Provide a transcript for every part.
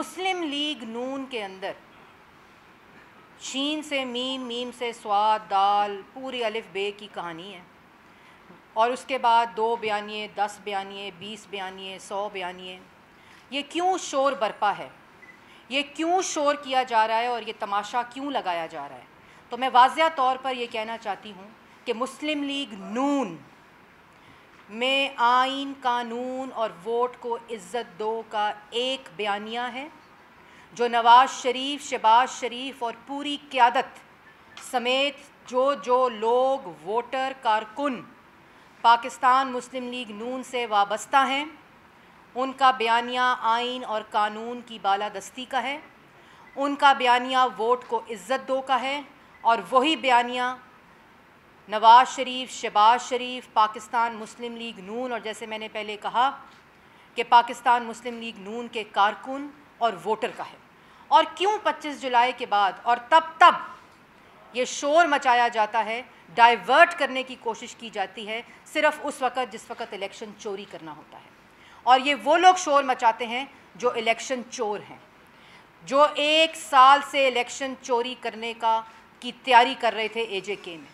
मुस्लिम लीग नून के अंदर। शीन से मीम मीम से स्वाद, दाल, पूरी अलिफ बे की कहानी है। और उसके बाद दो बयानिए, दस बयानिए, बीस बयानिए, सौ बयानिए। ये क्यों शोर बरपा है? ये क्यों शोर किया जा रहा है और ये तमाशा क्यों लगाया जा रहा है? तो मैं वाजिया तौर पर ये कहना चाहती हूँ कि मुस्लिम लीग नून में आइन, कानून और वोट को इज़्ज़त दो का एक बयानिया है, जो नवाज़ शरीफ शबाज शरीफ और पूरी क़्यादत समेत जो जो लोग वोटर कारकुन पाकिस्तान मुस्लिम लीग नून से वाबस्ता हैं, उनका बयानिया आइन और कानून की बालादस्ती का है, उनका बयानिया वोट को इज़्ज़त दो का है और वही बयानिया नवाज़ शरीफ, शबाज शरीफ, पाकिस्तान मुस्लिम लीग नून और जैसे मैंने पहले कहा कि पाकिस्तान मुस्लिम लीग नून के कारकुन और वोटर का है। और क्यों 25 जुलाई के बाद और तब तब ये शोर मचाया जाता है, डाइवर्ट करने की कोशिश की जाती है, सिर्फ़ उस वक़्त जिस वक़्त इलेक्शन चोरी करना होता है। और ये वो लोग शोर मचाते हैं जो इलेक्शन चोर हैं, जो एक साल से इलेक्शन चोरी करने का की तैयारी कर रहे थे एजेके में।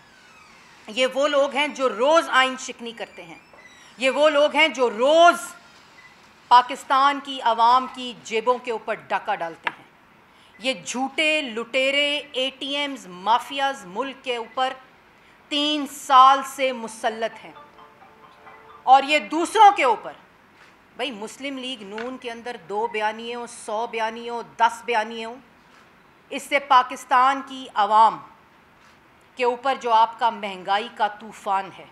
ये वो लोग हैं जो रोज़ आइन शिकनी करते हैं। ये वो लोग हैं जो रोज़ पाकिस्तान की आवाम की जेबों के ऊपर डाका डालते हैं। ये झूठे, लुटेरे एटीएम्स माफियाज मुल्क के ऊपर तीन साल से मुसलत हैं। और ये दूसरों के ऊपर, भाई मुस्लिम लीग नून के अंदर दो बयानिए हो सौ बयानिए हो दस बयानिए हो इससे पाकिस्तान की आवाम के ऊपर जो आपका महँगाई का तूफ़ान है।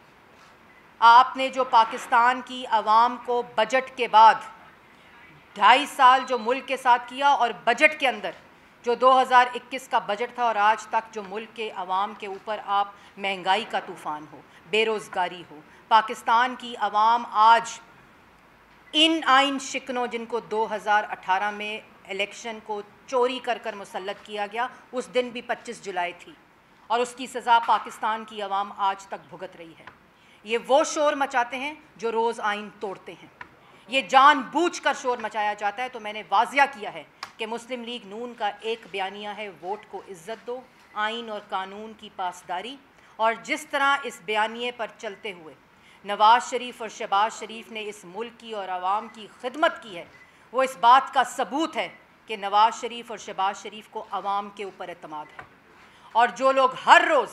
आपने जो पाकिस्तान की आवाम को बजट के बाद ढाई साल जो मुल्क के साथ किया और बजट के अंदर जो 2021 का बजट था और आज तक जो मुल्क के आवाम के ऊपर आप महँगाई का तूफ़ान हो, बेरोज़गारी हो, पाकिस्तान की आवाम आज इन आइन शिकनों जिनको 2018 में इलेक्शन को चोरी कर कर मुसलत किया गया, उस दिन भी 25 जुलाई थी। और उसकी सज़ा पाकिस्तान की आवाम आज तक भुगत रही है। ये वो शोर मचाते हैं जो रोज़ आइन तोड़ते हैं। ये जानबूझ कर शोर मचाया जाता है तो मैंने वाजिया किया है कि मुस्लिम लीग नून का एक बयानिया है, वोट को इज़्ज़त दो, आइन और कानून की पासदारी। और जिस तरह इस बयानिए पर चलते हुए नवाज़ शरीफ और शहबाज शरीफ ने इस मुल्क की और आवाम की खिदमत की है, वो इस बात का सबूत है कि नवाज़ शरीफ और शहबाज शरीफ को आवाम के ऊपर अतमाद है। और जो लोग हर रोज़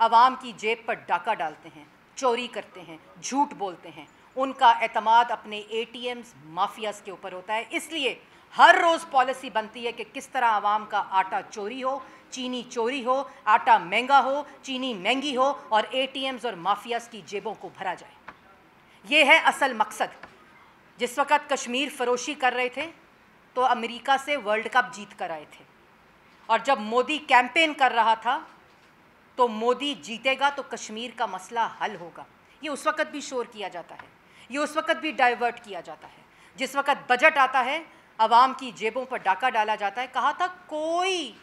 आवाम की जेब पर डाका डालते हैं, चोरी करते हैं, झूठ बोलते हैं, उनका अतमाद अपने ए टी एम्स माफियाज के ऊपर होता है। इसलिए हर रोज़ पॉलिसी बनती है कि किस तरह आवाम का आटा चोरी हो, चीनी चोरी हो, आटा महँगा हो, चीनी महँगी हो और ए टी एम्स और माफियाज की जेबों को भरा जाए। ये है असल मकसद। जिस वक़्त कश्मीर फरोशी कर रहे थे तो अमेरिका से वर्ल्ड कप जीत कर आए थे। और जब मोदी कैंपेन कर रहा था तो मोदी जीतेगा तो कश्मीर का मसला हल होगा। ये उस वक़्त भी शोर किया जाता है। ये उस वक़्त भी डाइवर्ट किया जाता है। जिस वक़्त बजट आता है आवाम की जेबों पर डाका डाला जाता है। कहा था, कोई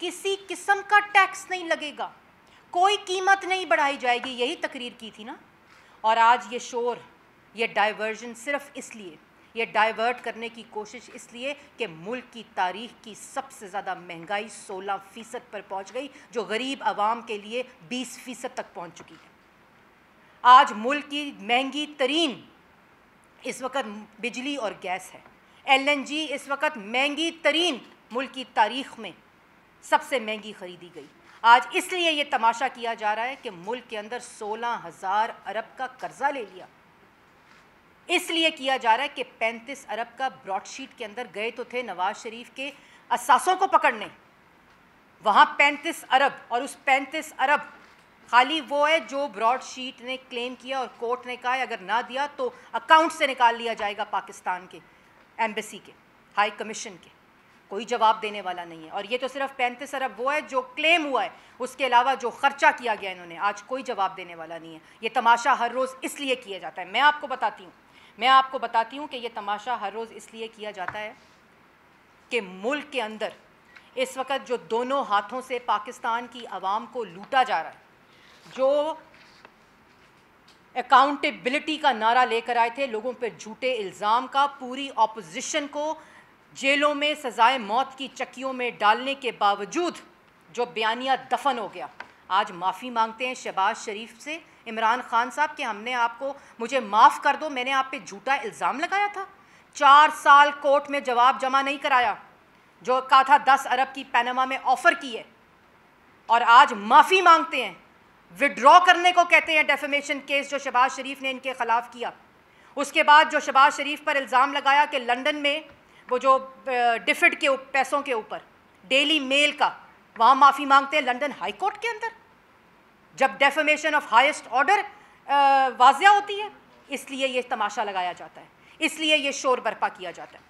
किसी किस्म का टैक्स नहीं लगेगा। कोई कीमत नहीं बढ़ाई जाएगी। यही तकरीर की थी ना। और आज ये शोर, ये डाइवर्जन सिर्फ़ इसलिए ये डाइवर्ट करने की कोशिश इसलिए कि मुल्क की तारीख की सबसे ज़्यादा महँगाई 16 फ़ीसद पर पहुँच गई, जो गरीब आवाम के लिए 20 फ़ीसद तक पहुँच चुकी है। आज मुल्क की महँगी तरीन इस वक्त बिजली और गैस है। एलएनजी इस वक्त महँगी तरीन मुल्क की तारीख में सबसे महँगी ख़रीदी गई। आज इसलिए ये तमाशा किया जा रहा है कि मुल्क के अंदर सोलह हज़ार अरब का कर्ज़ा ले लिया। इसलिए किया जा रहा है कि 35 अरब का ब्रॉडशीट के अंदर गए तो थे नवाज़ शरीफ के असासों को पकड़ने। वहाँ 35 अरब और उस 35 अरब खाली वो है जो ब्रॉडशीट ने क्लेम किया और कोर्ट ने कहा अगर ना दिया तो अकाउंट से निकाल लिया जाएगा पाकिस्तान के एम्बेसी के हाई कमीशन के। कोई जवाब देने वाला नहीं है। और ये तो सिर्फ़ पैंतीस अरब वो है जो क्लेम हुआ है। उसके अलावा जो खर्चा किया गया इन्होंने, आज कोई जवाब देने वाला नहीं है। ये तमाशा हर रोज़ इसलिए किया जाता है। मैं आपको बताती हूँ मैं आपको बताती हूँ कि ये तमाशा हर रोज़ इसलिए किया जाता है कि मुल्क के अंदर इस वक्त जो दोनों हाथों से पाकिस्तान की आवाम को लूटा जा रहा है, जो अकाउंटेबिलिटी का नारा लेकर आए थे, लोगों पर झूठे इल्ज़ाम का, पूरी अपोजिशन को जेलों में सजाए मौत की चक्कियों में डालने के बावजूद जो बयानिया दफन हो गया। आज माफ़ी मांगते हैं शहबाज शरीफ से। इमरान खान साहब, कि हमने आपको, मुझे माफ़ कर दो, मैंने आप पे झूठा इल्ज़ाम लगाया था। चार साल कोर्ट में जवाब जमा नहीं कराया, जो कहा था दस अरब की पैनमा में ऑफ़र की है, और आज माफ़ी मांगते हैं, विड्रॉ करने को कहते हैं डेफेमेशन केस जो शहबाज शरीफ ने इनके ख़िलाफ़ किया। उसके बाद जो शहबाज शरीफ पर इल्ज़ाम लगाया कि लंदन में वो जो डिफिड के पैसों के ऊपर, डेली मेल का, वहाँ माफ़ी मांगते हैं लंदन हाई कोर्ट के अंदर। जब डेफमेशन ऑफ़ हाइस्ट ऑर्डर वाजिया होती है, इसलिए ये तमाशा लगाया जाता है। इसलिए ये शोर बर्पा किया जाता है।